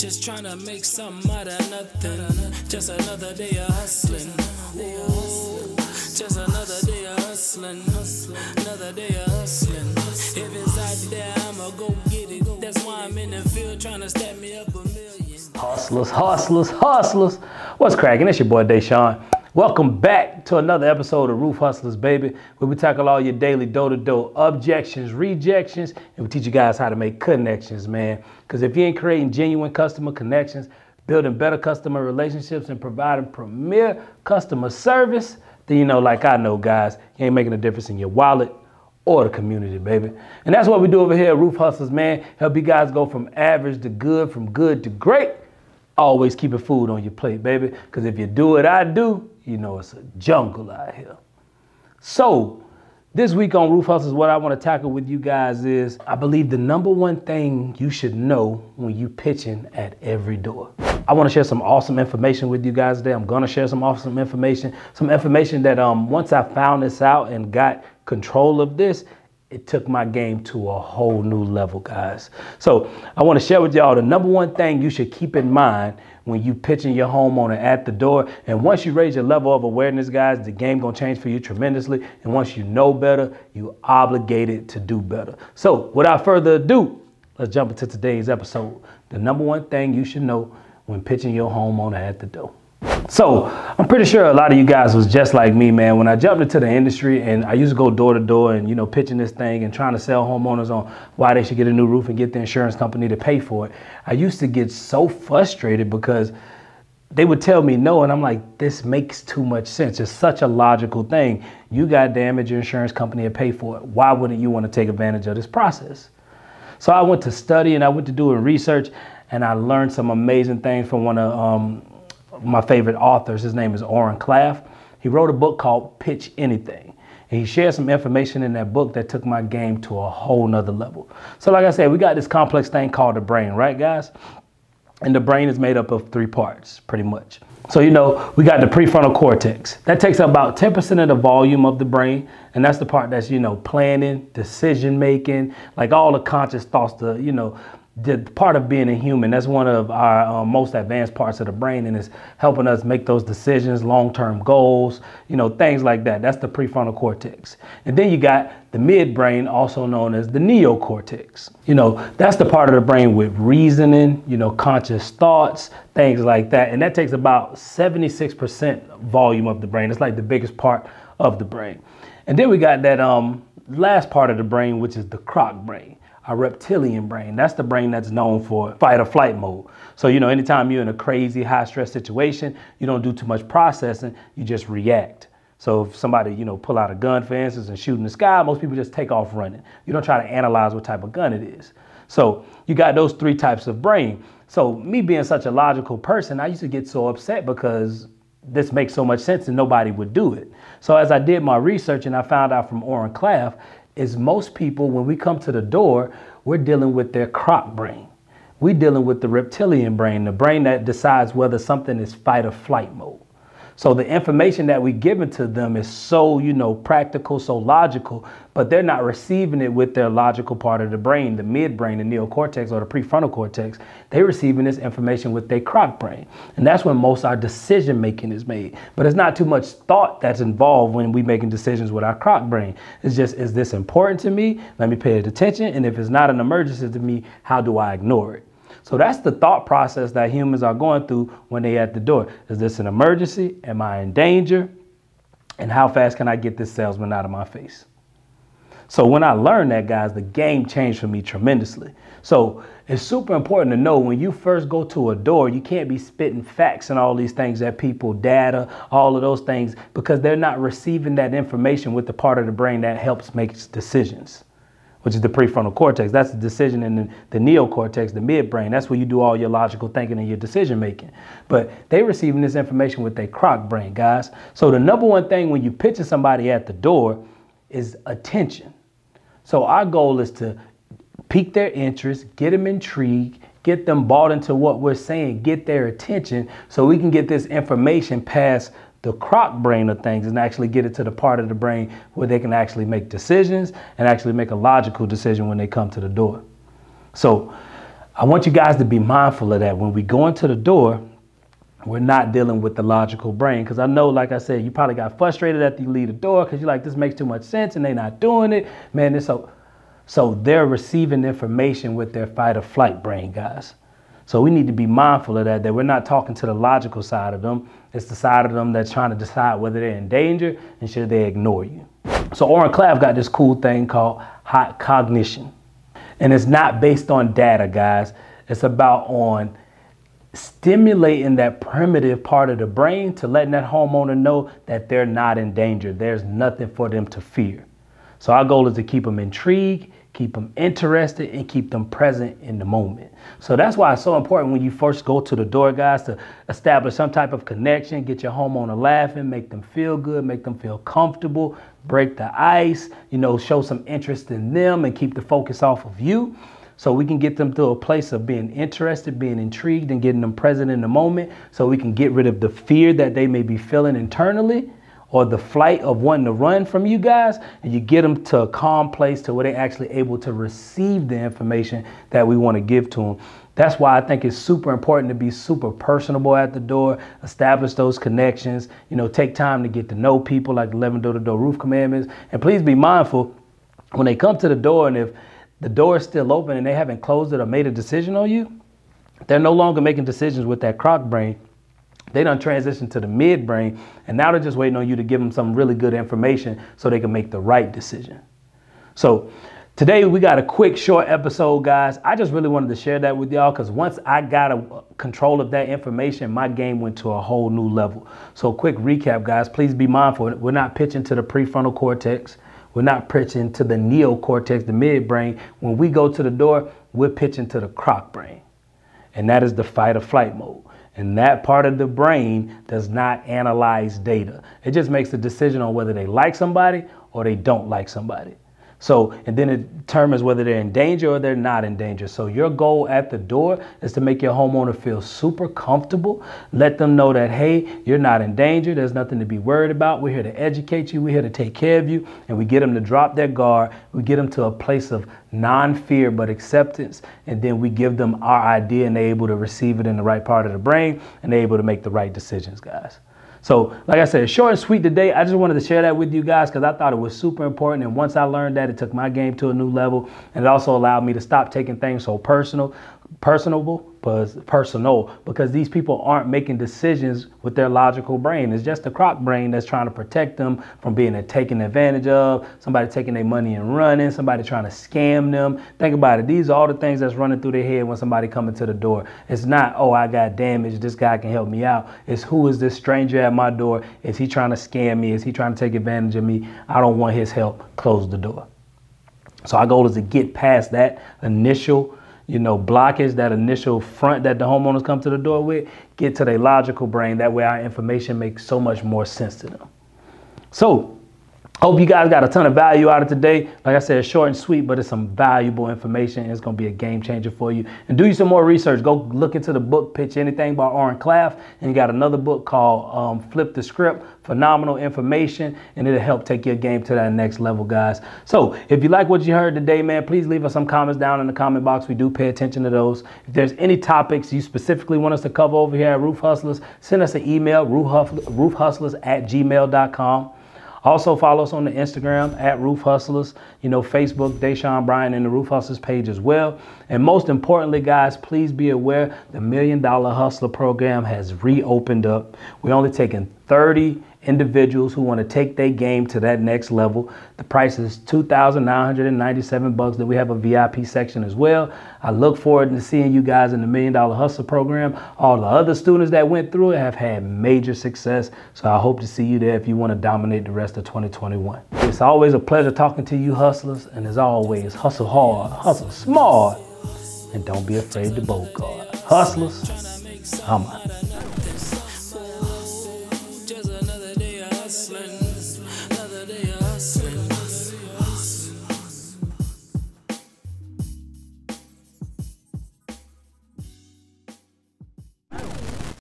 Just trying to make something out of nothing. Just another day of hustling. Just another day of hustling. Another day of hustling. If it's out there, I'ma go get it. That's why I'm in the field trying to me up a million. Hustlers, hustlers, hustlers. What's cracking? It's your boy Deshaun. Welcome back to another episode of Roof Hustlers, baby, where we tackle all your daily door-to-door objections, rejections, and we teach you guys how to make connections, man. Because if you ain't creating genuine customer connections, building better customer relationships, and providing premier customer service, then you know, like I know, guys, you ain't making a difference in your wallet or the community, baby. And that's what we do over here at Roof Hustlers, man. Help you guys go from average to good, from good to great. Always keeping food on your plate, baby. Because if you do what I do, you know it's a jungle out here. So, this week on Roof Hustlers, what I want to tackle with you guys is I believe the number one thing you should know when you pitching at every door. I want to share some awesome information with you guys today. I'm going to share some awesome information, some information that um, once I found this out and got control of this, it took my game to a whole new level, guys. So I want to share with y'all the number one thing you should keep in mind when you pitching your homeowner at the door. And once you raise your level of awareness, guys, the game gonna change for you tremendously. And once you know better, you obligated to do better. So without further ado, let's jump into today's episode. The number one thing you should know when pitching your homeowner at the door. So I'm pretty sure a lot of you guys was just like me, man. When I jumped into the industry and I used to go door to door and you know pitching this thing and trying to sell homeowners on why they should get a new roof and get the insurance company to pay for it, I used to get so frustrated because they would tell me no, and I'm like, this makes too much sense. It's such a logical thing. You got damage, your insurance company to pay for it. Why wouldn't you want to take advantage of this process? So I went to study and I went to doing research, and I learned some amazing things from one of um, my favorite authors. His name is Oren Klaff. He wrote a book called Pitch Anything. And he shared some information in that book that took my game to a whole nother level. So, like I said, we got this complex thing called the brain, right, guys? And the brain is made up of three parts, pretty much. So, you know, we got the prefrontal cortex. That takes about 10% of the volume of the brain. And that's the part that's, you know, planning, decision making, like all the conscious thoughts, the, you know, the part of being a human that's one of our um, most advanced parts of the brain and is helping us make those decisions long-term goals you know things like that. That's the prefrontal cortex. And then you got the midbrain also known as the neocortex. You know that's the part of the brain with reasoning you know conscious thoughts things like that. And that takes about 76% volume of the brain. It's like the biggest part of the brain. And then we got that um, last part of the brain which is the croc brain our reptilian brain. That's the brain that's known for fight or flight mode. So, you know, anytime you're in a crazy high stress situation, you don't do too much processing, you just react. So if somebody, you know, pull out a gun, for instance, and shoot in the sky, most people just take off running. You don't try to analyze what type of gun it is. So you got those three types of brain. So me being such a logical person, I used to get so upset because this makes so much sense and nobody would do it. So as I did my research and I found out from Oren Klaff is most people, when we come to the door, we're dealing with their croc brain. We're dealing with the reptilian brain, the brain that decides whether something is fight or flight mode. So the information that we given to them is so, you know, practical, so logical, but they're not receiving it with their logical part of the brain, the midbrain, the neocortex or the prefrontal cortex. They're receiving this information with their croc brain. And that's when most our decision making is made. But it's not too much thought that's involved when we making decisions with our croc brain. It's just, is this important to me? Let me pay it attention. And if it's not an emergency to me, how do I ignore it? So that's the thought process that humans are going through when they at the door. Is this an emergency? Am I in danger? And how fast can I get this salesman out of my face? So when I learned that, guys, the game changed for me tremendously. So it's super important to know when you first go to a door, you can't be spitting facts and all these things at people, data, all of those things, because they're not receiving that information with the part of the brain that helps make decisions which is the prefrontal cortex. That's the decision in the, the neocortex, the midbrain. That's where you do all your logical thinking and your decision making. But they're receiving this information with their croc brain, guys. So the number one thing when you pitching somebody at the door is attention. So our goal is to pique their interest, get them intrigued, get them bought into what we're saying, get their attention so we can get this information past the croc brain of things and actually get it to the part of the brain where they can actually make decisions and actually make a logical decision when they come to the door. So I want you guys to be mindful of that. When we go into the door, we're not dealing with the logical brain. Because I know, like I said, you probably got frustrated leave the door because you're like, this makes too much sense and they're not doing it. Man, it's so so they're receiving information with their fight or flight brain, guys. So we need to be mindful of that, that we're not talking to the logical side of them. It's the side of them that's trying to decide whether they're in danger and should they ignore you. So Oren Klaff got this cool thing called hot cognition. And it's not based on data, guys. It's about on stimulating that primitive part of the brain to letting that homeowner know that they're not in danger. There's nothing for them to fear. So our goal is to keep them intrigued keep them interested, and keep them present in the moment. So that's why it's so important when you first go to the door, guys, to establish some type of connection, get your homeowner laughing, make them feel good, make them feel comfortable, break the ice, you know, show some interest in them and keep the focus off of you. So we can get them to a place of being interested, being intrigued, and getting them present in the moment so we can get rid of the fear that they may be feeling internally or the flight of wanting to run from you guys, and you get them to a calm place to where they're actually able to receive the information that we want to give to them. That's why I think it's super important to be super personable at the door, establish those connections, you know, take time to get to know people like the 11 door to door roof commandments. And please be mindful when they come to the door and if the door is still open and they haven't closed it or made a decision on you, they're no longer making decisions with that croc brain they done transitioned to the midbrain, and now they're just waiting on you to give them some really good information so they can make the right decision. So today we got a quick short episode, guys. I just really wanted to share that with y'all because once I got a uh, control of that information, my game went to a whole new level. So quick recap, guys. Please be mindful. We're not pitching to the prefrontal cortex. We're not pitching to the neocortex, the midbrain. When we go to the door, we're pitching to the croc brain. And that is the fight or flight mode. And that part of the brain does not analyze data. It just makes a decision on whether they like somebody or they don't like somebody. So, and then it determines whether they're in danger or they're not in danger. So, your goal at the door is to make your homeowner feel super comfortable. Let them know that, hey, you're not in danger. There's nothing to be worried about. We're here to educate you. We're here to take care of you. And we get them to drop their guard. We get them to a place of non fear but acceptance. And then we give them our idea and they're able to receive it in the right part of the brain and they're able to make the right decisions, guys. So, like I said, short and sweet today. I just wanted to share that with you guys because I thought it was super important. And once I learned that, it took my game to a new level. And it also allowed me to stop taking things so personal personable but personal because these people aren't making decisions with their logical brain. It's just the croc brain that's trying to protect them from being taken advantage of, somebody taking their money and running, somebody trying to scam them. Think about it. These are all the things that's running through their head when somebody coming to the door. It's not, oh, I got damaged. This guy can help me out. It's who is this stranger at my door? Is he trying to scam me? Is he trying to take advantage of me? I don't want his help. Close the door. So our goal is to get past that initial you know, blockage, that initial front that the homeowners come to the door with, get to their logical brain. That way our information makes so much more sense to them. So Hope you guys got a ton of value out of today. Like I said, short and sweet, but it's some valuable information. It's going to be a game changer for you. And do you some more research. Go look into the book Pitch Anything by Oren Klaff. And you got another book called um, Flip the Script. Phenomenal information, and it'll help take your game to that next level, guys. So if you like what you heard today, man, please leave us some comments down in the comment box. We do pay attention to those. If there's any topics you specifically want us to cover over here at Roof Hustlers, send us an email, roofhustlers at gmail.com. Also follow us on the Instagram at Roof Hustlers, you know, Facebook, Deshaun Bryan and the Roof Hustlers page as well. And most importantly, guys, please be aware the Million Dollar Hustler program has reopened up. We're only taking 30 individuals who want to take their game to that next level. The price is 2,997 bucks. Then we have a VIP section as well. I look forward to seeing you guys in the Million Dollar Hustle program. All the other students that went through it have had major success. So I hope to see you there if you want to dominate the rest of 2021. It's always a pleasure talking to you hustlers. And as always, hustle hard, hustle smart, and don't be afraid to bogart. Hustlers, I'm out.